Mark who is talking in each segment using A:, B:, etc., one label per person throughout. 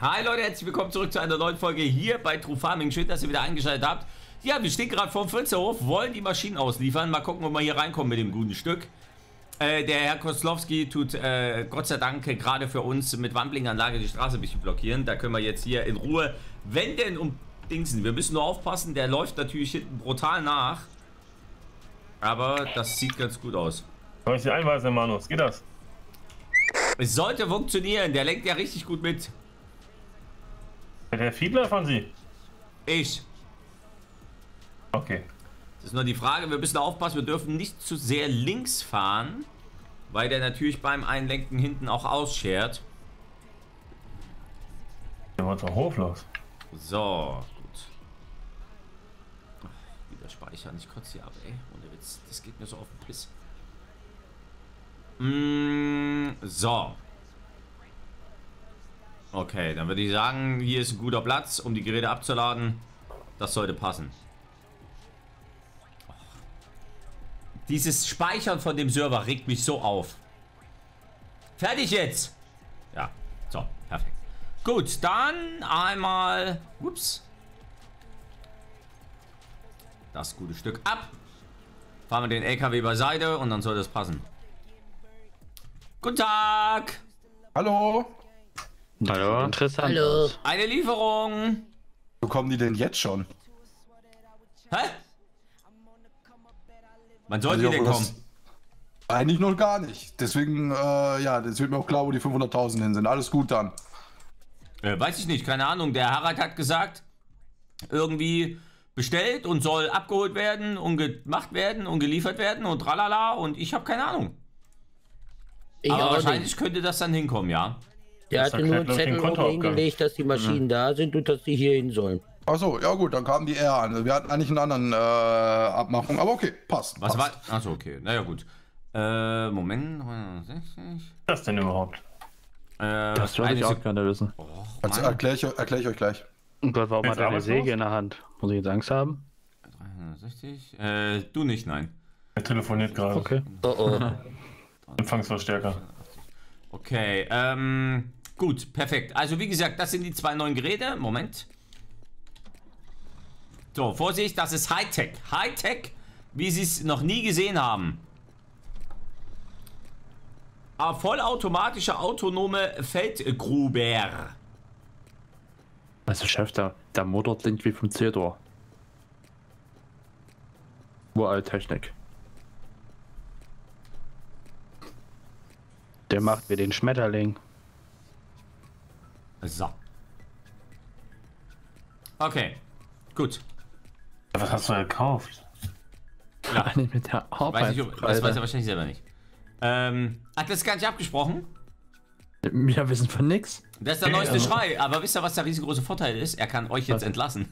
A: Hi Leute, herzlich willkommen zurück zu einer neuen Folge hier bei True Farming. Schön, dass ihr wieder eingeschaltet habt. Ja, wir stehen gerade vor dem Fritzerhof, wollen die Maschinen ausliefern. Mal gucken, ob wir hier reinkommen mit dem guten Stück. Äh, der Herr Koslowski tut äh, Gott sei Dank gerade für uns mit Wandblinganlage die Straße ein bisschen blockieren. Da können wir jetzt hier in Ruhe wenden und dingsen. Wir müssen nur aufpassen, der läuft natürlich hinten brutal nach. Aber das sieht ganz gut aus.
B: Soll ich Sie einweisen, Manus? Geht das?
A: Es sollte funktionieren, der lenkt ja richtig gut mit.
B: Der Fiedler von Sie?
A: Ich.
B: Okay.
A: Das ist nur die Frage, wir müssen aufpassen, wir dürfen nicht zu sehr links fahren, weil der natürlich beim Einlenken hinten auch ausschert.
B: Der war doch hoflos.
A: So, gut. Ach, wieder speichern, ich kotze hier ab, ey. Ohne Witz, das geht mir so auf den Piss. Mm, so. Okay, dann würde ich sagen, hier ist ein guter Platz, um die Geräte abzuladen. Das sollte passen. Dieses Speichern von dem Server regt mich so auf. Fertig jetzt. Ja, so, perfekt. Gut, dann einmal... Ups. Das gute Stück ab. Fahren wir den LKW beiseite und dann soll das passen. Guten Tag.
C: Hallo.
D: Hallo. Interessant.
E: Hallo.
A: Eine Lieferung.
C: Wo kommen die denn jetzt schon?
A: Hä? Wann soll
C: Also,
A: die denn kommen?
C: Eigentlich noch gar nicht. Deswegen, äh, ja, das wird mir auch klar, wo die 500.000 hin sind. Alles gut dann.
A: Äh, weiß ich nicht, keine Ahnung. Der Harald hat gesagt, irgendwie bestellt und soll abgeholt werden und gemacht werden und geliefert werden und tralala und ich habe keine Ahnung.
E: Ich
A: Aber wahrscheinlich
E: nicht.
A: könnte das dann hinkommen, ja.
E: Der hatte nur einen Zettel hingelegt, dass die Maschinen da sind und dass die hier hin sollen.
C: Achso, ja gut, dann kamen die eher an. Wir hatten eigentlich eine anderen äh, Abmachung, aber okay, passt.
A: Was
C: passt.
A: war. Achso, okay. Naja, gut. Äh, Moment. 160.
B: Was ist das denn überhaupt?
A: Äh,
D: Das würde ich auch gerne wissen.
A: Oh,
C: Das
A: Mann.
C: erkläre ich, erklär ich euch gleich.
D: Und Gott, warum hat er eine? Säge in der Hand? Muss ich jetzt Angst haben?
A: 360. Äh, du nicht, nein.
B: Er telefoniert gerade.
D: Okay.
E: Oh oh.
B: Empfangsverstärker.
A: Okay, ähm, gut, perfekt. Also wie gesagt, das sind die zwei neuen Geräte. Moment. So, Vorsicht, das ist Hightech. Hightech, wie Sie es noch nie gesehen haben. Ah, vollautomatische autonome Feldgruber.
D: Also Chef, der, der Motor klingt wie vom Zedor. Uralt Technik. Der macht wie den Schmetterling.
A: So. Okay, gut.
B: Was hast du gekauft?
A: Ja,
D: Nicht mit der
A: weiß ich, das weiß er
D: Arbeit.
A: wahrscheinlich selber nicht. Ähm, hat das gar nicht abgesprochen?
D: Wir wissen von nix.
A: Das ist der
B: Nee,
A: neueste
B: also-
A: Schrei, aber wisst ihr, was der riesengroße Vorteil ist? Er kann euch jetzt
D: Was?
A: entlassen.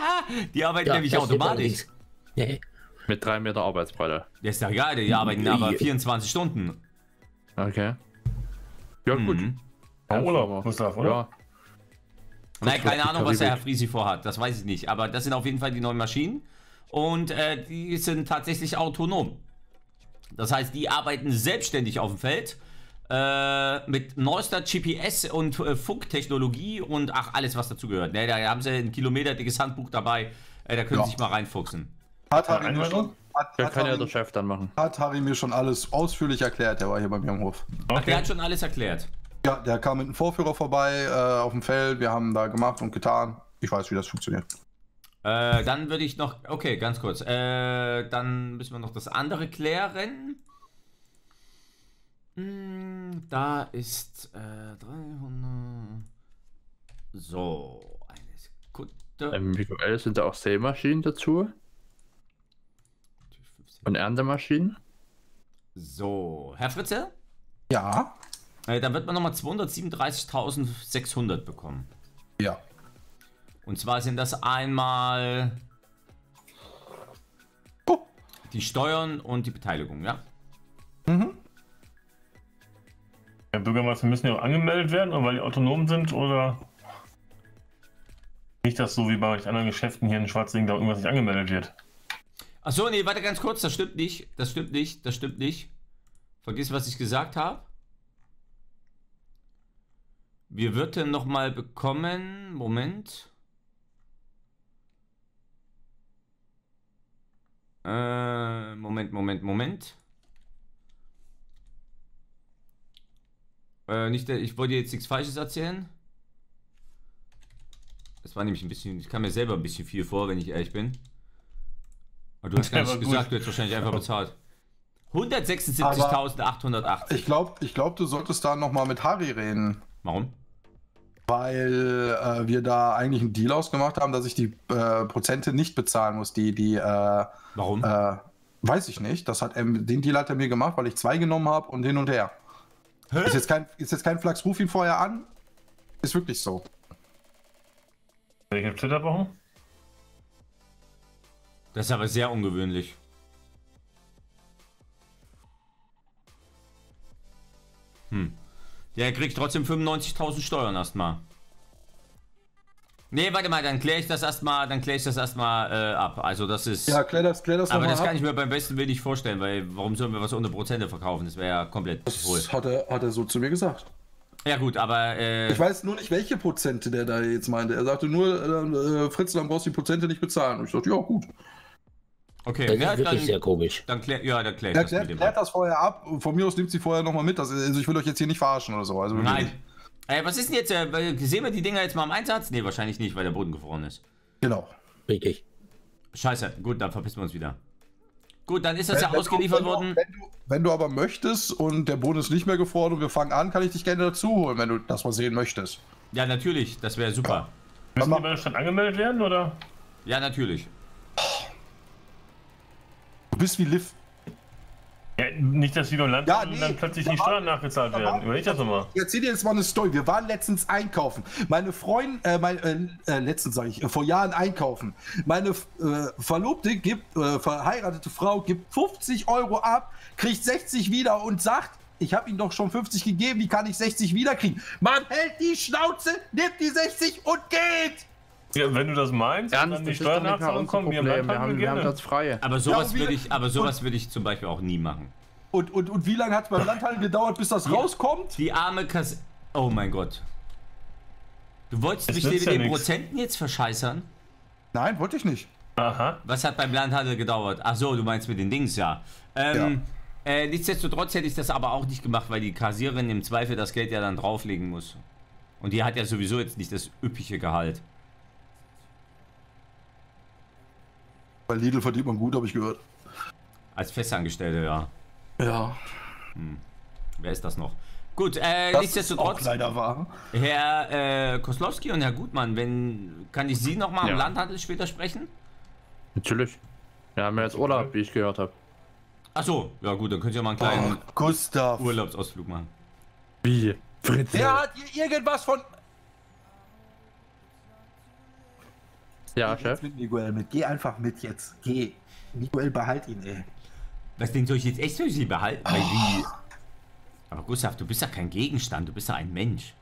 A: die arbeiten
E: Ja,
A: nämlich automatisch.
E: Nee.
D: Mit drei Meter Arbeitsbreite.
A: Das ist doch egal, die arbeiten aber 24 Stunden.
D: Okay. Ja, gut.
A: Mhm.
B: Ja, Urlaub. Gustav, oder?
D: Ja.
A: Nein, keine Ahnung, was der Herr. Friesi vorhat. Das weiß ich nicht. Aber das sind auf jeden Fall die neuen Maschinen. Und äh, die sind tatsächlich autonom. Das heißt, die arbeiten selbstständig auf dem Feld. Äh, mit neuester GPS und äh, Funktechnologie und ach, alles, was dazugehört. Ne, da haben sie ein kilometerdickes Handbuch dabei. Äh, da können
C: Ja.
A: sie sich mal reinfuchsen.
C: Hat Harry, mir schon, hat, hat,
D: kann ja der
C: Harry,
D: Chef dann machen.
C: hat Harry mir schon alles ausführlich erklärt. Der war hier bei mir am Hof.
A: Ach, der
B: Okay.
A: hat schon alles erklärt.
C: Ja, der kam mit einem Vorführer vorbei äh, auf dem Feld. Wir haben da gemacht und getan. Ich weiß, wie das funktioniert.
A: Äh, dann würde ich noch. Okay, ganz kurz. Äh, dann müssen wir noch das andere klären. Hm, da ist äh, 300. So, eine Sekunde.
D: Ähm, Miguel sind da auch Sämaschinen dazu und Erntemaschinen.
A: So, Herr Fritze,
C: Ja.
A: Äh, dann wird man nochmal 237.600 bekommen.
C: Ja.
A: Und zwar sind das einmal
C: Oh.
A: die Steuern und die Beteiligung, ja?
C: Mhm.
B: Herr Bürgermeister, müssen ja auch angemeldet werden, weil die autonom sind, oder nicht, dass so wie bei anderen Geschäften hier in Schwarzing da irgendwas nicht angemeldet wird.
A: Achso, nee, warte ganz kurz, das stimmt nicht. Das stimmt nicht, das stimmt nicht. Vergiss, was ich gesagt habe. Wir würden noch mal bekommen. Moment. Äh, Moment, Moment, Moment. Äh, nicht, der- ich wollte jetzt nichts Falsches erzählen. Das war nämlich ein bisschen, ich kam mir selber ein bisschen viel vor, wenn ich ehrlich bin. Aber du hast gar nicht gesagt, du hättest wahrscheinlich einfach bezahlt. 176.880.
C: Ich glaube, ich glaub, du solltest da nochmal mit Harry reden.
A: Warum?
C: Weil äh, wir da eigentlich einen Deal ausgemacht haben, dass ich die äh, Prozente nicht bezahlen muss. Die, die, äh,
A: Warum?
C: äh, weiß ich nicht. Das hat, ähm, den Deal hat er mir gemacht, weil ich zwei genommen habe und hin und her. Ist jetzt kein, ist jetzt kein Flachs, ruf ihn vorher an. Ist wirklich so.
B: Welche Flitterwochen?
A: Das ist aber sehr ungewöhnlich. Hm. Der kriegt trotzdem 95.000 Steuern erstmal. Nee, warte mal, dann kläre ich das erstmal, dann kläre ich das erstmal äh, ab. Also das ist.
C: Ja, klär das, klär das
A: aber das
C: ab.
A: kann ich mir beim besten Willen nicht vorstellen, weil warum sollen wir was ohne Prozente verkaufen? Das wäre ja komplett.
C: Das hat er, hat er so zu mir gesagt.
A: Ja gut, aber äh,
C: Ich weiß nur nicht, welche Prozente der da jetzt meinte. Er sagte nur, äh, äh, Fritz, dann brauchst du die Prozente nicht bezahlen. Und ich dachte, ja, gut.
A: Okay,
E: Das
A: ja,
E: ist wirklich
A: dann,
E: sehr komisch.
A: dann klär, ja, dann klär ich
C: Er
A: das mit
C: klärt,
A: dem.
C: klärt
A: ab.
C: das vorher ab. Von mir aus nimmt sie vorher nochmal mit. Das, also ich will euch jetzt hier nicht verarschen oder so. Also
A: Nein.
C: nicht.
A: Äh, was ist denn jetzt? Äh, sehen wir die Dinger jetzt mal im Einsatz? Nee, wahrscheinlich nicht, weil der Boden gefroren ist.
C: Genau.
E: Richtig.
A: Scheiße, gut, dann verpissen wir uns wieder. Gut, dann ist das ja
C: Wenn- wenn
A: ausgeliefert
C: du,
A: worden.
C: Wenn du, wenn du aber möchtest und der Boden ist nicht mehr gefroren und wir fangen an, kann ich dich gerne dazu holen, wenn du das mal sehen möchtest.
A: Ja, natürlich, das wäre super.
B: Müssen
C: mal-
B: die bei der Stadt angemeldet werden oder?
A: Ja, natürlich.
C: Du bist wie Liv.
B: Ja, nicht, dass die beim Land
C: Ja,
B: und
C: nee.
B: dann plötzlich die Steuern nachgezahlt
C: da
B: werden. Überleg das nochmal.
C: Ich erzähl dir jetzt mal eine Story. Wir waren letztens einkaufen. Meine Freundin, äh, mein, äh, äh, letztens sage ich, äh, vor Jahren einkaufen. Meine äh, Verlobte gibt, äh, verheiratete Frau gibt 50 Euro ab, kriegt 60 wieder und sagt, ich habe ihm doch schon 50 gegeben, wie kann ich 60 wiederkriegen? Man hält die Schnauze, nimmt die 60 und geht!
B: Ja, wenn du das meinst,
D: Ernst,
B: dann die
D: ist doch nicht mehr
B: Steuernachzahlung
D: unser
B: kommen, wir. Land
D: Wir
B: haben
D: wir haben das frei.
A: Aber sowas
C: wir-
A: würde ich, aber sowas würde ich zum Beispiel auch nie machen.
C: Und, und, und wie lange hat es beim Landhandel gedauert, bis das rauskommt?
A: Die arme Kasse. Oh mein Gott. Du wolltest
B: Es
A: mich mit
B: ja
A: den
B: nix.
A: Prozenten jetzt verscheißern?
C: Nein, wollte ich nicht.
B: Aha.
A: Was hat beim Landhandel gedauert? Ach so, du meinst mit den Dings, ja. Ähm, Äh, nichtsdestotrotz hätte ich das aber auch nicht gemacht, weil die Kassiererin im Zweifel das Geld ja dann drauflegen muss. Und die hat ja sowieso jetzt nicht das üppige Gehalt.
C: Bei Lidl verdient man gut, habe ich gehört.
A: Als Festangestellte, ja.
C: Ja.
A: Wer ist das noch? Gut, äh,
C: Das ist auch
A: nichtsdestotrotz,
C: leider wahr.
A: Herr äh, Koslowski und Herr Gutmann, wenn kann ich Sie nochmal
D: Ja.
A: am Landhandel später sprechen?
D: Natürlich. Wir haben ja jetzt Urlaub, wie ich gehört habe.
A: Ach so, ja gut, dann könnt ihr mal einen kleinen
C: Oh, Gustav.
A: Urlaubsausflug machen.
D: Wie? Fritz.
C: Der hat hier irgendwas von.
D: Ja, Chef.
C: mit Miguel mit. Geh einfach mit jetzt. Geh. Miguel, behalt ihn, ey.
A: Was den soll ich jetzt echt soll ich sie behalten? Weil die. Aber Gustav, du bist ja kein Gegenstand, du bist ja ein Mensch.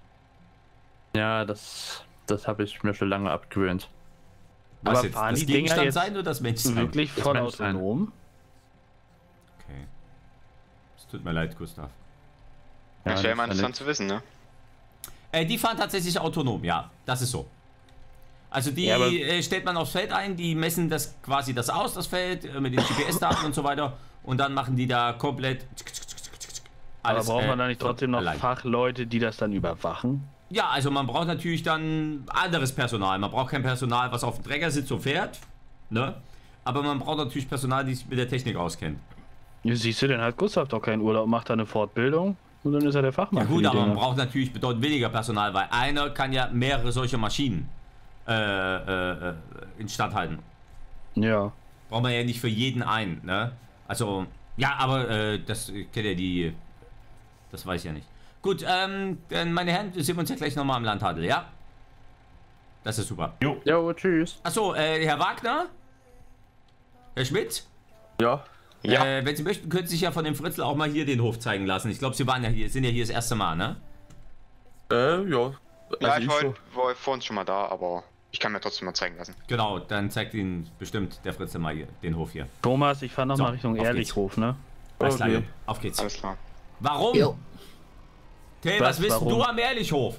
D: Ja, das, das habe ich mir schon lange abgewöhnt.
A: Was
F: Aber
A: jetzt?
F: fahren
A: Das
F: die Dinger
A: Gegenstand
F: jetzt
A: sein oder das Menschsein?
F: Wirklich voll
D: Mensch sein.
F: autonom?
A: Okay. Es tut mir leid, Gustav.
D: Ja,
G: das wäre mal
D: das
G: interessant zu wissen, ne?
A: Äh, die fahren tatsächlich autonom, ja. Das ist so. Also die
F: Ja, aber-
A: äh, stellt man aufs Feld ein, die messen das quasi das aus, das Feld, äh, mit den GPS-Daten und so weiter. Und dann machen die da komplett.
F: Aber
A: alles,
F: braucht
A: äh,
F: man da nicht trotzdem noch
A: allein.
F: Fachleute, die das dann überwachen?
A: Ja, also man braucht natürlich dann anderes Personal. Man braucht kein Personal, was auf dem Träger sitzt und fährt. Ne? Aber man braucht natürlich Personal, die sich mit der Technik auskennt.
F: Ja, siehst du, dann hat Gustav doch keinen Urlaub, macht da eine Fortbildung und dann ist er der Fachmann.
A: Ja gut, aber man
F: Dinger.
A: braucht natürlich bedeutend weniger Personal, weil einer kann ja mehrere solcher Maschinen äh, äh, äh, instand halten.
F: Ja.
A: Braucht man ja nicht für jeden einen, ne? Also, ja, aber äh, das kennt ja die. Das weiß ich ja nicht. Gut, ähm, dann meine Herren, wir sehen uns ja gleich nochmal am Landhandel, ja? Das ist super.
B: Jo.
D: Jo, tschüss.
A: Achso, äh, Herr Wagner? Herr Schmidt?
C: Ja.
G: Ja.
A: Äh, wenn Sie möchten, können Sie sich ja von dem Fritzl auch mal hier den Hof zeigen lassen. Ich glaube, Sie waren ja hier, sind ja hier das erste Mal, ne?
C: Äh, ja.
G: Ja,
C: Also
G: ich
C: ich
G: war, war vor uns schon mal da, aber ich kann mir trotzdem mal zeigen lassen.
A: Genau, dann zeigt Ihnen bestimmt der Fritzl mal hier, den Hof hier.
F: Thomas, ich fahre
A: So,
F: nochmal Richtung
A: auf
F: Ehrlichhof, ne?
A: Alles klar,
C: Okay.
A: Junge. auf geht's.
G: Alles klar.
A: Warum?
E: Jo.
A: Till, was,
F: Was,
A: willst
F: warum?
A: du am Ehrlichhof?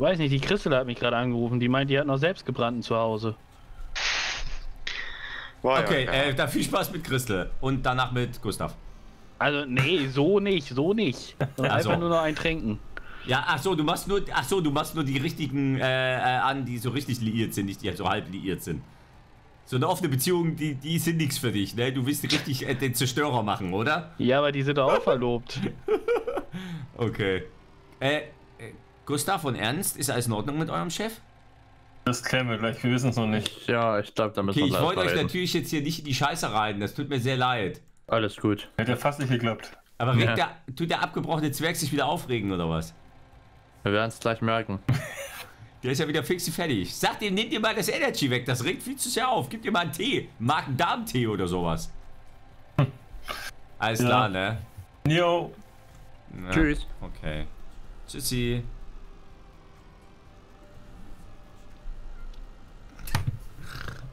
F: Weiß nicht, die Christel hat mich gerade angerufen. Die meint, die hat noch selbstgebrannten zu Hause.
G: War
A: Okay,
G: ja,
A: äh, dann viel Spaß mit Christel und danach mit Gustav.
F: Also, nee, so nicht, so nicht. Und
A: Ach so.
F: einfach nur noch ein Trinken.
A: Ja, ach so, du machst nur, ach so, du machst nur die richtigen äh, äh, an, die so richtig liiert sind, nicht die so halb liiert sind. So eine offene Beziehung, die, die sind nichts für dich, ne? Du willst richtig äh, den Zerstörer machen, oder?
F: Ja, aber die sind doch auch verlobt.
A: Okay. Äh, äh, Gustav und Ernst, ist alles in Ordnung mit eurem Chef?
B: Das klären wir gleich, wir wissen es noch nicht.
D: Ja, ich glaube, da müssen
A: Okay,
D: wir
A: ich wollte euch
D: reden.
A: natürlich jetzt hier nicht in die Scheiße reiten, das tut mir sehr leid.
D: Alles gut.
B: Hätte fast nicht geklappt.
A: Aber regt
D: Ja.
A: der, tut der abgebrochene Zwerg sich wieder aufregen, oder was?
D: Wir werden es gleich merken.
A: Der ist ja wieder fix und fertig. Sagt ihm, nehmt ihr mal das Energy weg, das regt viel zu sehr auf. Gebt ihr mal einen Tee, Magen-Darm-Tee oder sowas. Alles
B: Ja.
A: klar, ne?
B: Jo,
A: Ja,
D: Tschüss.
A: Okay. Tschüssi.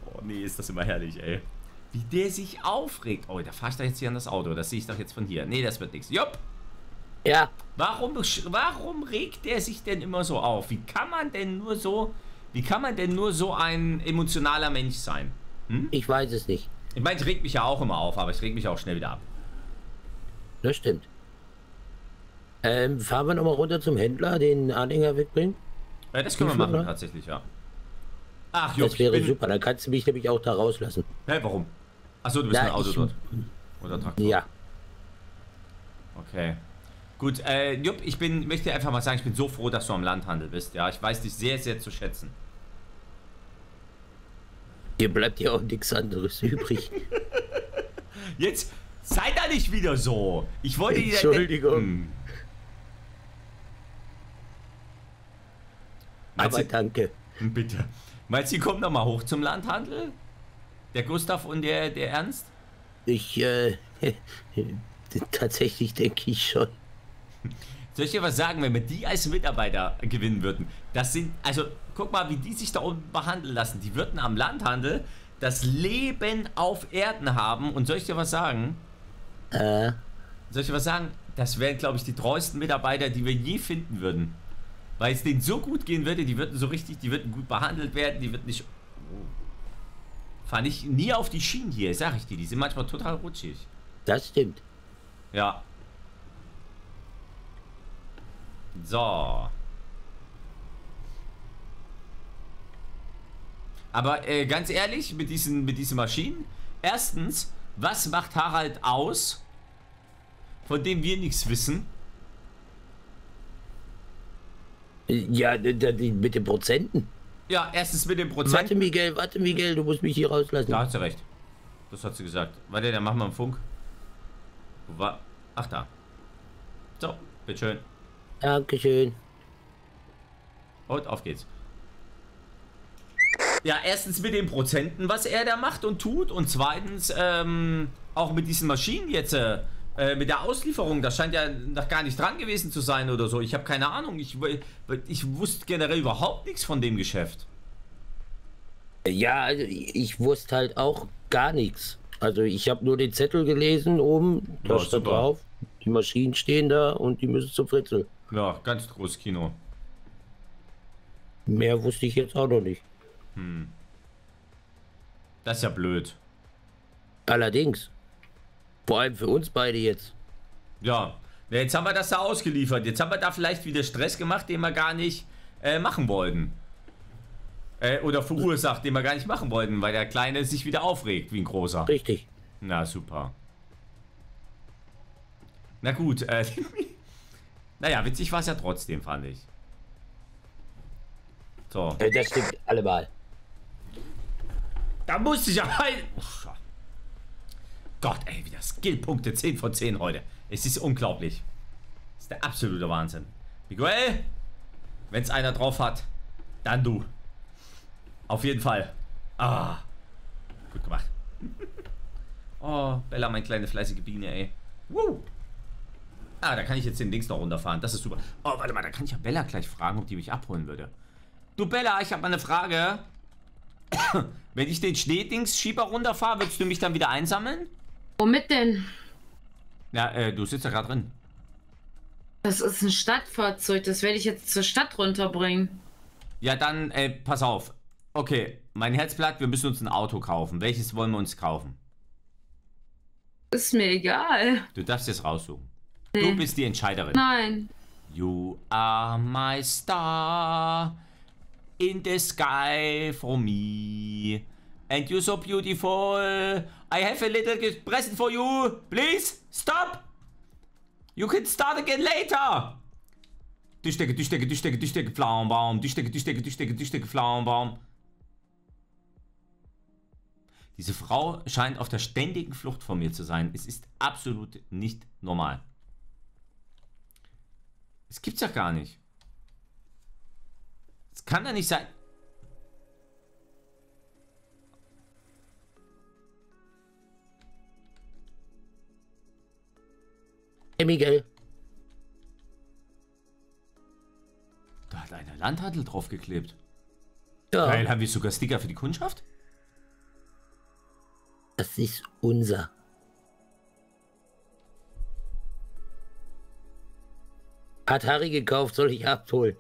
A: Oh nee, ist das immer herrlich, ey. Wie der sich aufregt. Oh, da fahr ich doch jetzt hier an das Auto. Das sehe ich doch jetzt von hier. Nee, das wird nichts. Jupp.
E: Ja,
A: Warum, warum regt der sich denn immer so auf? Wie kann man denn nur so, wie kann man denn nur so ein emotionaler Mensch sein?
E: ich weiß es nicht.
A: Ich meine, ich reg mich ja auch immer auf, aber ich reg mich auch schnell wieder ab.
E: Das stimmt. Ähm, fahren wir nochmal runter zum Händler, den Anhänger wegbringen?
A: Ja, das können wir machen,
E: Minuten?
A: tatsächlich, ja. Ach, Jupp,
E: Das wäre
A: bin,
E: super, dann kannst du mich nämlich auch da rauslassen.
A: Hä, warum? Achso, du bist
E: Na,
A: ein Auto
E: ich-
A: dort. Oder Traktor.
E: Ja,
A: Okay. Gut, äh, Jupp, ich bin, möchte einfach mal sagen, ich bin so froh, dass du am Landhandel bist. Ja, ich weiß dich sehr, sehr zu schätzen.
E: dir bleibt ja auch nichts anderes übrig.
A: Jetzt sei da nicht wieder so. Ich wollte dir.
E: Entschuldigung.
A: Hm.
E: Aber danke.
A: bitte. Meinst du, die kommen noch mal hoch zum Landhandel? Der Gustav und der, der Ernst?
E: Ich, äh, tatsächlich denke ich schon.
A: Soll ich dir was sagen, wenn wir die als Mitarbeiter gewinnen würden? Das sind, also guck mal, wie die sich da unten behandeln lassen. Die würden am Landhandel das Leben auf Erden haben. Und soll ich dir was sagen?
E: Äh,
A: Soll ich dir was sagen? Das wären, glaube ich, die treuesten Mitarbeiter, die wir je finden würden. Weil es denen so gut gehen würde, die würden so richtig, die würden gut behandelt werden, die würden nicht. Fahre ich nie auf die Schienen hier, sag ich dir. Die sind manchmal total rutschig.
E: das stimmt.
A: Ja. So. Aber äh, ganz ehrlich, mit diesen, mit diesen Maschinen, erstens, was macht Harald aus, von dem wir nichts wissen?
E: Ja, mit den Prozenten.
A: Ja, erstens mit dem Prozent.
E: Warte, Miguel, warte, Miguel, du musst mich hier rauslassen.
A: Da hat sie recht. Das hat sie gesagt. Warte, dann machen wir einen Funk. Wo war. Ach, da. So, bitteschön.
E: Dankeschön.
A: Und auf geht's. Ja, erstens mit den Prozenten, was er da macht und tut. Und zweitens ähm, auch mit diesen Maschinen jetzt. Äh, äh, mit der Auslieferung, das scheint ja noch gar nicht dran gewesen zu sein oder so. Ich habe keine Ahnung. Ich, ich wusste generell überhaupt nichts von dem Geschäft.
E: Ja, also ich wusste halt auch gar nichts. Also ich habe nur den Zettel gelesen oben, da
A: Ja,
E: steht
A: super.
E: drauf, die Maschinen stehen da und die müssen zum Fritzel.
A: Ja, ganz großes Kino.
E: Mehr wusste ich jetzt auch noch nicht.
A: Das ist ja blöd.
E: Allerdings. Vor allem für uns beide jetzt.
A: Ja. ja, jetzt haben wir das da ausgeliefert. Jetzt haben wir da vielleicht wieder Stress gemacht, den wir gar nicht äh, machen wollten. Äh, oder verursacht, den wir gar nicht machen wollten, weil der Kleine sich wieder aufregt wie ein großer.
E: Richtig.
A: Na super. Na gut, äh, naja, witzig war es ja trotzdem, fand ich. So,
E: Äh, Das stimmt allemal.
A: da musste ich ja rein. Ja. Gott, ey, wieder Skillpunkte 10 von 10 heute. Es ist unglaublich. Das ist der absolute Wahnsinn. Miguel, wenn es einer drauf hat, dann du. Auf jeden Fall. Ah, gut gemacht. Oh, Bella, mein kleine fleißige Biene, ey. Woo. Ah, da kann ich jetzt den Dings noch runterfahren. Das ist super. Oh, warte mal, da kann ich ja Bella gleich fragen, ob die mich abholen würde. Du Bella, ich habe mal eine Frage. Wenn ich den Schneedings-Schieber runterfahre, würdest du mich dann wieder einsammeln?
H: Womit denn?
A: Ja, äh, du sitzt ja gerade drin.
H: Das ist ein Stadtfahrzeug, das werde ich jetzt zur Stadt runterbringen.
A: Ja, dann, äh, pass auf. Okay, mein Herzblatt, wir müssen uns ein Auto kaufen. Welches wollen wir uns kaufen?
H: Ist mir egal.
A: Du darfst jetzt raussuchen. Du bist die Entscheiderin.
H: Nein.
A: You are my star in the sky for me. And you're so beautiful. I have a little present for you. Please, stop. You can start again later. Durchstecke, durchstecke, durchstecke, durchstecke, Pflaumenbaum. Durchstecke, durchstecke, durchstecke, durchstecke, Pflaumenbaum. Diese Frau scheint auf der ständigen Flucht von mir zu sein. Es ist absolut nicht normal. Das gibt's ja gar nicht. Es kann ja nicht sein.
E: Hey Miguel,
A: Da hat einer Landhandel draufgeklebt.
E: ja,
A: Geil, haben wir sogar Sticker für die Kundschaft?
E: das ist unser. Hat Harry gekauft, soll ich abholen.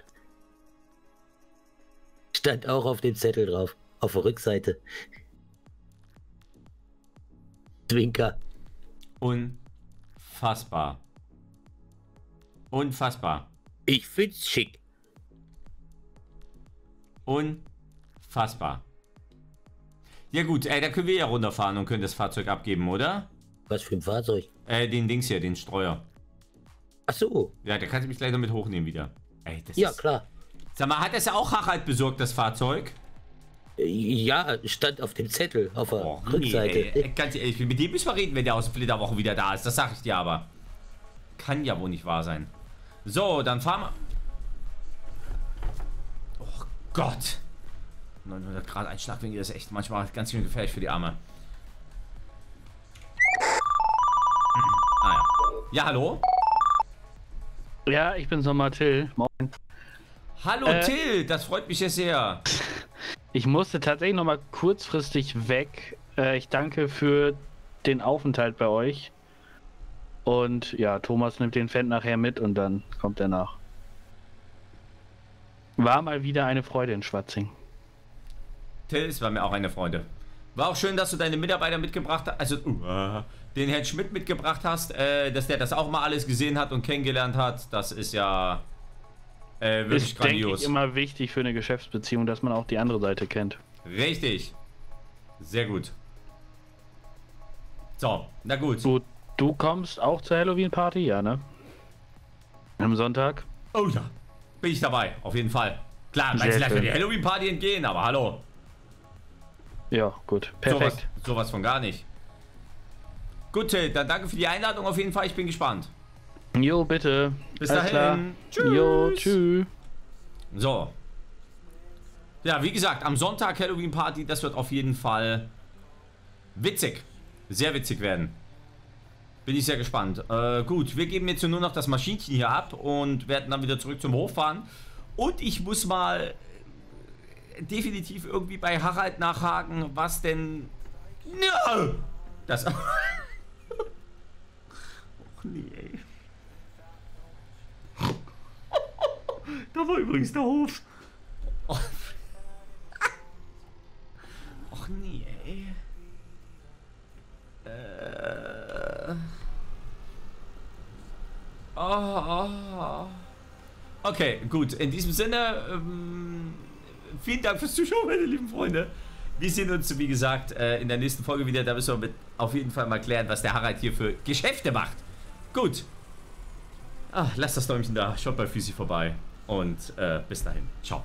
E: Stand auch auf dem Zettel drauf, auf der Rückseite. Zwinker.
A: Unfassbar. Unfassbar.
E: Ich find's schick.
A: Unfassbar. Ja gut, äh, da können wir ja runterfahren und können das Fahrzeug abgeben, oder?
E: Was für ein Fahrzeug.
A: Äh, den Dings hier, den Streuer.
E: Ach so,
A: Ja, der kannst du mich gleich noch mit hochnehmen wieder. Ey, das
E: ja
A: ist...
E: klar.
A: Sag mal, hat das ja auch Harald besorgt, das Fahrzeug?
E: Ja, stand auf dem Zettel, auf der
A: Oh, nee,
E: Rückseite.
A: ey, ganz ehrlich, mit dem müssen wir reden, wenn der aus Flitterwochen wieder da ist. Das sag ich dir aber. Kann ja wohl nicht wahr sein. So, dann fahren wir... Oh Gott. 900 Grad Einschlagwinkel ist echt manchmal ganz schön gefährlich für die Arme. Ah ja. Ja, hallo?
F: Ja, ich bin's nochmal, Till. Moin.
A: Hallo
F: Äh.
A: Till, das freut mich ja sehr.
F: Ich musste tatsächlich nochmal kurzfristig weg. Äh, ich danke für den Aufenthalt bei euch. Und ja, Thomas nimmt den Fan nachher mit und dann kommt er nach. War mal wieder eine Freude in Schwatzing.
A: Till, es war mir auch eine Freude. War auch schön, dass du deine Mitarbeiter mitgebracht hast, also uh, den Herrn Schmidt mitgebracht hast, äh, dass der das auch mal alles gesehen hat und kennengelernt hat. Das ist ja äh, wirklich
F: Ist,
A: grandios.
F: ich, immer wichtig für eine Geschäftsbeziehung, dass man auch die andere Seite kennt.
A: Richtig. Sehr gut. So, na gut.
F: Du, du kommst auch zur Halloween-Party, ja, ne? Am Sonntag?
A: Oh ja, bin ich dabei, auf jeden Fall. Klar, meinst du gleich für die Halloween-Party entgehen, aber hallo.
F: Ja, gut.
A: Sowas,
F: Perfekt.
A: sowas von gar nicht. Gut, dann danke für die Einladung auf jeden Fall. Ich bin gespannt.
F: Jo, bitte.
A: Bis
F: Alles
A: dahin.
F: Klar.
A: Tschüss.
F: Jo, tschüss.
A: So. Ja, wie gesagt, am Sonntag Halloween Party, das wird auf jeden Fall witzig. Sehr witzig werden. Bin ich sehr gespannt. Äh, gut, wir geben jetzt nur noch das Maschinchen hier ab und werden dann wieder zurück zum Hof fahren. Und ich muss mal definitiv irgendwie bei Harald nachhaken, was denn... Ja, das... Och nee, ey. Da war übrigens der Hof. Oh. Och nee, ey. Äh. Oh, oh. Okay, gut. In diesem Sinne, ähm, vielen Dank fürs Zuschauen, meine lieben Freunde. Wir sehen uns, wie gesagt, äh, in der nächsten Folge wieder. Da müssen wir mit auf jeden Fall mal klären, was der Harald hier für Geschäfte macht. Gut. Ah, lasst das Däumchen da. Schaut bei Füßi vorbei. Und äh, bis dahin. Ciao.